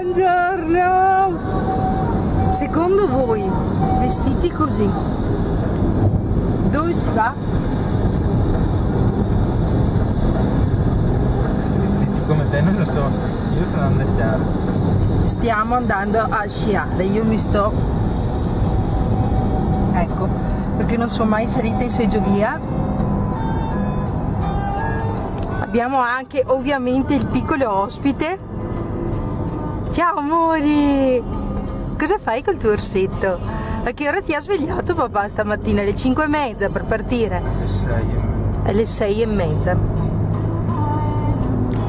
Buongiorno! Secondo voi, vestiti così, dove si va? Vestiti come te non lo so, io sto andando a sciare. Stiamo andando a sciare, io mi sto... Ecco, perché non sono mai salita in seggiovia. Abbiamo anche ovviamente il piccolo ospite. Ciao amori! Cosa fai col tuo orsetto? A che ora ti ha svegliato papà stamattina? Alle 5 e mezza per partire? Alle 6 e mezza.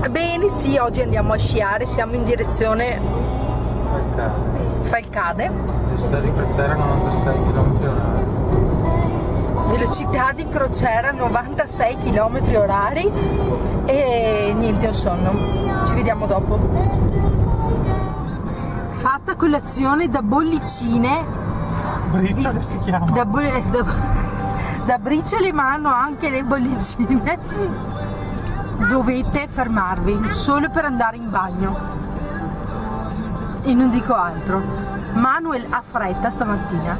Bene, sì, oggi andiamo a sciare, siamo in direzione Falcade. Velocità di crociera 96 km h Velocità di crociera 96 km orari e niente, ho sonno. Ci vediamo dopo. Fatta colazione da bollicine. Briciole si chiama. Da, bo- da, da briciole ma hanno anche le bollicine. Dovete fermarvi solo per andare in bagno. E non dico altro. Manuel ha fretta stamattina.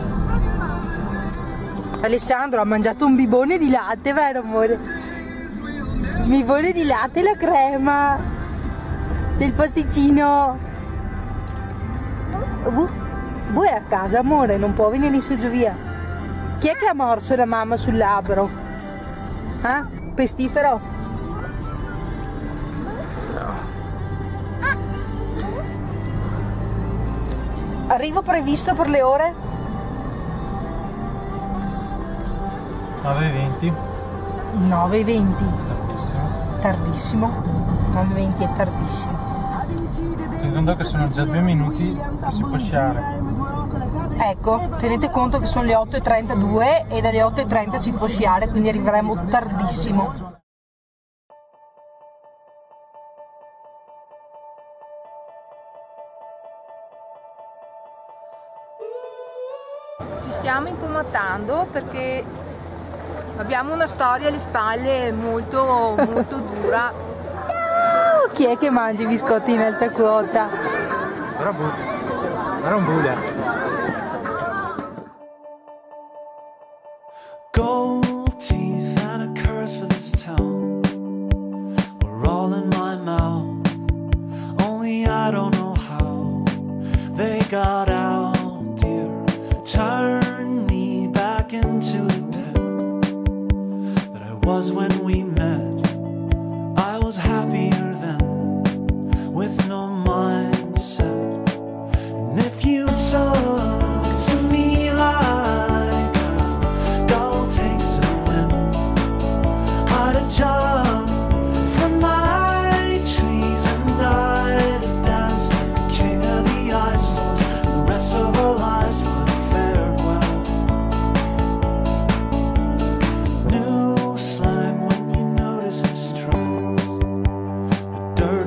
Alessandro ha mangiato un bibone di latte, vero amore? Bibone di latte e la crema del pasticcino. Bu- Voi è a casa, amore, non può venire in seggiovia. Chi è che ha morso la mamma sul labbro? Eh? Pestifero? Arrivo previsto per le ore? 9,20. 9.20. Tantissimo. Tardissimo. 9.20 è tardissimo. Tenendo che sono già due minuti che si può sciare. Ecco, tenete conto che sono le 8.32 e dalle 8.30 si può sciare, quindi arriveremo tardissimo. Ci stiamo incomatando perché abbiamo una storia alle spalle molto, molto dura. Chi è che mangia i biscotti in alta quota? Però bu-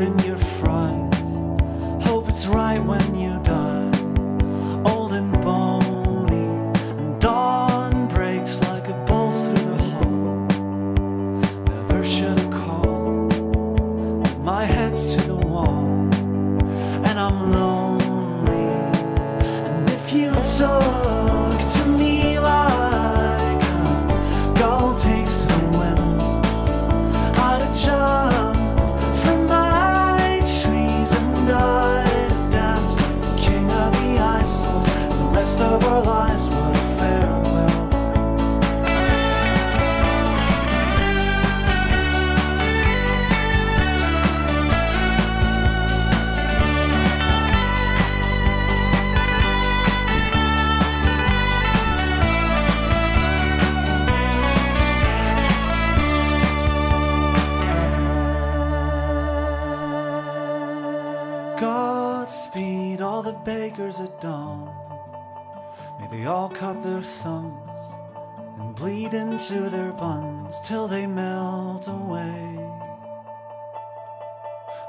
in your fries. Hope it's right when you die, old and bony, and dawn breaks like a bolt through the hall. Never should have called. My head's to the wall, and I'm lonely. Godspeed all the bakers at dawn. May they all cut their thumbs and bleed into their buns till they melt away.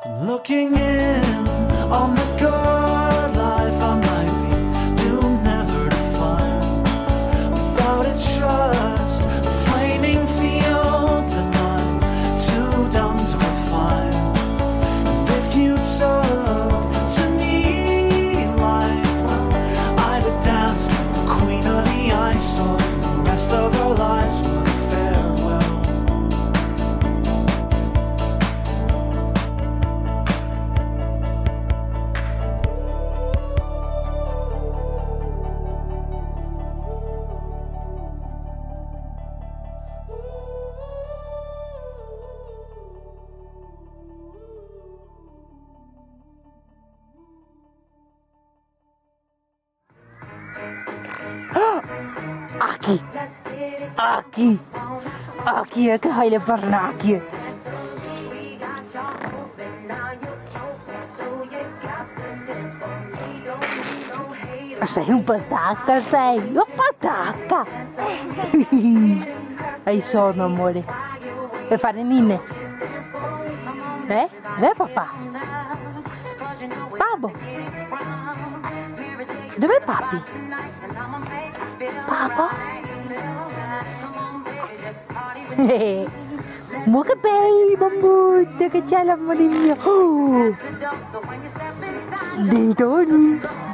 I'm looking in on the good Aki. Aki. Aki è che hai le pernacchie. Sei un patacca, sei un patacca. Hai sonno, amore. Vuoi fare ninne? Eh? Dov'è papà? Babbo? Dov'è papi? Papa? Ma che bei bambutto che c'è l'amore mio! Oh! Dentoni! Cosa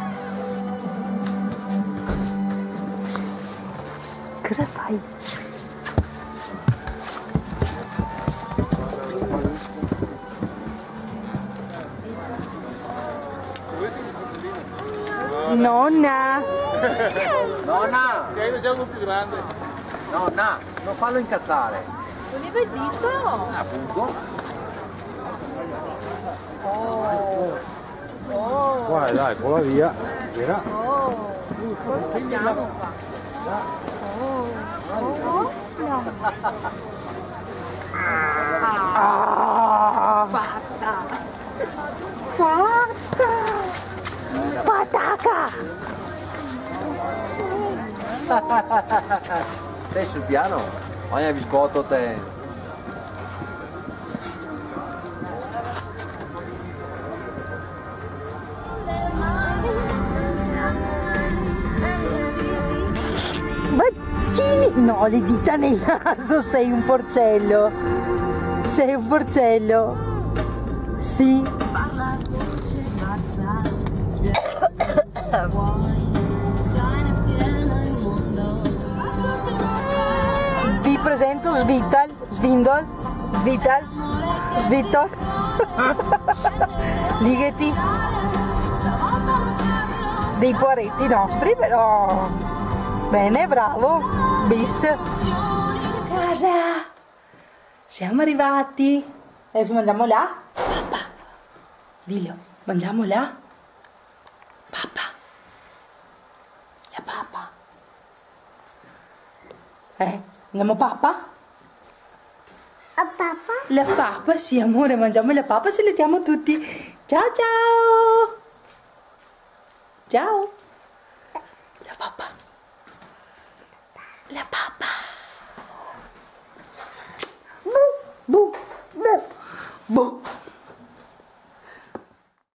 Nonna! Nonna, Che già uno più grande. nonna, non fallo incazzare. Non è vedito? Appunto. Vai, dai, vola via. Gira. Ah, Sei sul piano? Ogni biscotto te. Bacini! No, le dita nel naso, sei un porcello! Sei un porcello! Sì! Vi presento Svital, Svindol, Svital, Svitol, Ligeti, dei poretti nostri però. Bene, bravo, bis. Casa, siamo arrivati, adesso mangiamo là, papà, dillo, mangiamo là, papà, la papà. Eh, andiamo papà? A papà? La pappa, sì amore, mangiamo la pappa, salutiamo tutti. Ciao ciao! Ciao! La pappa. La pappa. Bu! Bu! Bu! Bu!